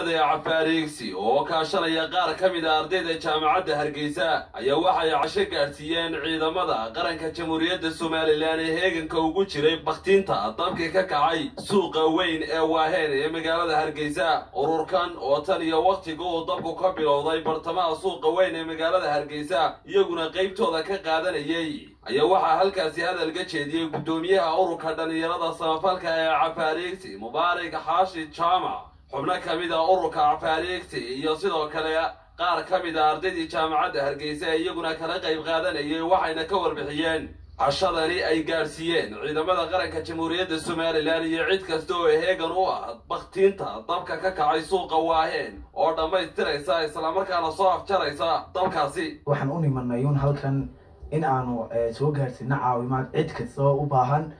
cafaariigsi oo kaashanaya qaar ka mid a ardayda jaamacadda hargeysa ayaa waxay casho gaadhsiiyeen ciidamada qaranka jamhuuriyadda somalilan ee heeganka ugu jiray bakhtiinta dabkii ka kacay suuqa weyn ee waaheen ee magaalada hargeysa. Ururkan oo tan iyo wakhtiga uu dabku ka bilowday bartamaha suuqa weyn ee magaalada hargeysa iyaguna qaybtooda ka qaadanayay ayaa waxaa halkaasi hadalga jeediyey guddoomiyaha ururka dhallinyarada samafalka ee cafaariigsi mubaarak xaashi jaamac xubno ka mid a ururka cafaariigsi iyo sidoo kale qaar ka mid a ardaydii jaamacadda hargeysa ee iyaguna kala qayb qaadanayay waxayna ka warbixiyeen cashadani ay gaadhsiiyeen. Ciidamada qaranka jamhuuriyadda somalilan iyo cid kasta oo heegan u ah bakhtiinta dabka ka kacay suuqa waaheen oo dhammaystiraysa islamarkaana soo afjaraysa dabkaasi. Waxaan u nimanayuun halkan in aanu soo gaarsiino caawimaad cid kasta oo u baahan.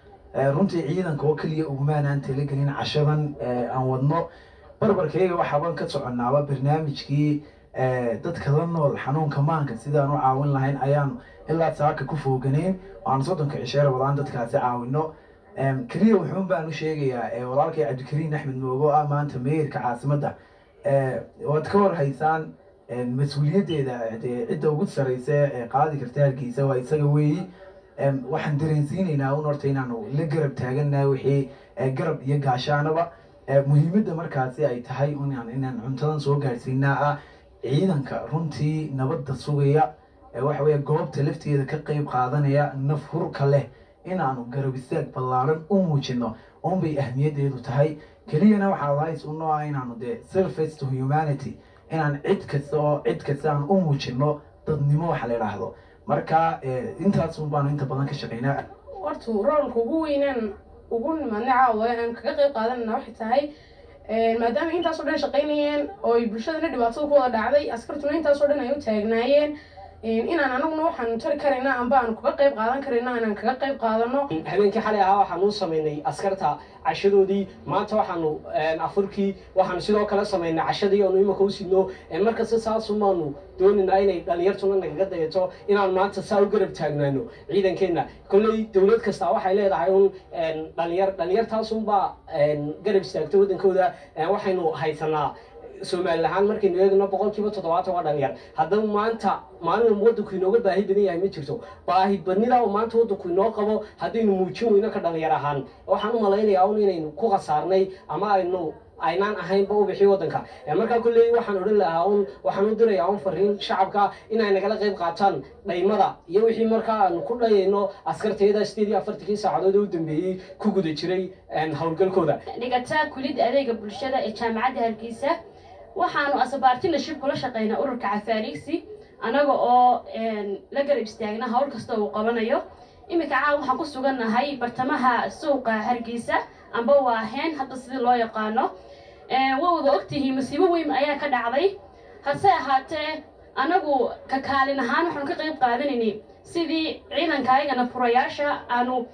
Runtii ciidanka oo keliya ugumaanaan talagelin cashadan aan wadno barbarkayga waxaaban ka soconnaaba barnaamijkii dadka la nool xanuunka maanka sidaan u caawin lahayn ayaanu ilaa saaka ku fooganayn waanu soddonka cisheer wadaan dadkaasi caawino keliya wuxuun baan u sheegayaa walaalkay cabdikariin axmed moogo ah maanta meeyarka caasimadda waad ka war haysaan mas'uuliyaddeeda dee cidda ugu sarreysa ee qaadi karta hargeysa waa isaga weeyi. Waxaan dareensiinaynaa un horta inaanu la garab taagannaha wixii garab iyo gaashaanaba muhiimadda markaasi ay tahay inaan cuntadan soo gaadhsiinaa ah ciidanka runtii nabadda sugaya waxa weeye goobta lafteeda ka qeyb qaadanaya naf hurka leh inaanu garab istaag ballaaran u muujino unbay ahmiyaddeedu tahay. Keliyana waxaa lahays unoo ah inaanu dee surface to humanity inaan cid kasta oo cid kasta aan u muujino dadnimo waxa la idhaahdo marka intaas un baanu inta badan ka shaqeynaa. Horta roolka ugu weynaan ugu nimaadna caawa aan kaga qayb qaadanana waxay tahay maadaama intaasoo dhan shaqaynayeen oo ay bulshadana dhibaatada ku wada dhacday askartuna intaasoo dhan ay u taagnaayeen inaan anaguna waxaan tari karayna amba aan kaga qayb qaadan karayna inaan kaga qayb qaadano. Habeenkii xalay ahaa waxaan u samaynay askarta cashadoodii. Maanta waxaanu afurkii waxaanu sidoo kale samaynay cashadii oonu imika u sidno. Markasta saasumaanu doonaynaa inay dhalinyartuna nagaga dayato inaanu maanta saa u garab taagnaano ciidankeenna. Kolley dowlad kasta waxay leedahay un dhalinyar dhalinyartaasunbaa garab istaagta waddankooda waxaynu haysanaa somalilan ahaan markaynu eegno boqolkiiba toddobaatan waa dhalinyar haddaba maanta maalin waddanku inooga baahi badan yahay ma jirto. Baahi badnida maanta waddanku inoo qabo haddaynu muujin weyno ka dhalinyar ahaan. Waxaan u malaynayaa un inaynu ku khasaarnay ama aynu aynaan ahaynba u bixi waddanka. Markaa kolley waxaan odhan lahaa un waxaan u dirayaa un fariin shacabka inay nagala qayb qaataan dhaymada. Iyo wixii markaa aanu ku dhayayno askartayada sideed afartankii saacadood u dambeeyey ku guda jiray howlgalkooda dhigataa kulidda adeega bulshada ee jaamacadda hargeysa. Waxaanu asabaartinashib kula shaqaynaa ururka cafaariigsi annaga oo la garab istaagna howl kasta uu qabanayo. Iminka caawa waxaan ku sugannahay bartamaha suuqa hargeysa amba waaheen hadda sidii loo yaqaano. Waa wada ogtihiin masiibo weyn ayaa ka dhacday. Hase ahaatee annagu ka kaalin ahaan waxaanu ka qayb qaadanaynay sidii ciidanka ayagana furayaasha aanu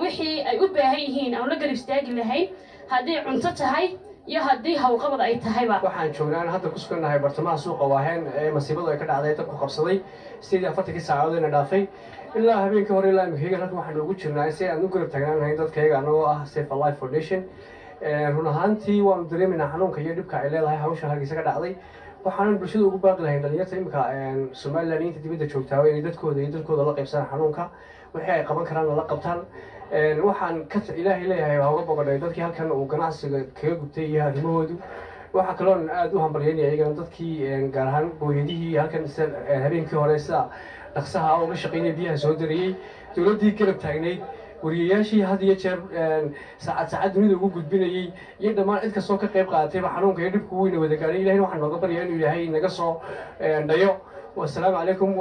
wixii ay u baahan yihiin aanu la garab istaagi lahayn. Haddii cunto tahay iyo haddii hawlqabad ay tahayba. Waxaan joognaan hadda ku sugannahay bartamaha suuqa waaheen ee masiibadu ay ka dhacday dabku qabsaday. Sideed iyo afartankii saacadood ina dhaafay. Ilaa habeenkii hore ilaa imikayagan halkan waxaan noogu jirnaa si aan u garab taagnaan lahayn dadkayaga annagoo ah safe alife foundation. Run ahaantii waanu dareemaynaa xanuunka iyo dhibka ay leedahay hawsha hargeysa ka dhacday. Waxaanan bulshada ugu baaqi lahayn dhalinyarta imika somalilan inta dibadda joogtaa inay dadkooda iyo dadkooda la qaybsadaan xanuunka wixii ay qaban karaan la qabtaan. Waxaan ka ilaahay leeyahay waa uga boqodhay dadkii halkan uu ganacsiga kaga gubtay iyo arrimahoodu. Waxaa kaloon aada u hambalyaynaya iyagana dadkii gaar ahaan booyadihii halkan habeenkii hore sida dhaqsaha uga shaqaynaya biyaha soo darayey dowladdii garab taagnayd wariyayaashii had iyo jeer saacad saacad dunida ugu gudbinayey iyo dhammaan cid kastoo ka qayb qaadatayba xanuunka iyo dhibku weyna wada gaadhay ilahay waxaan nooga baryaa inuu ilaahay naga soo dhayo. Wasalaamu calaykum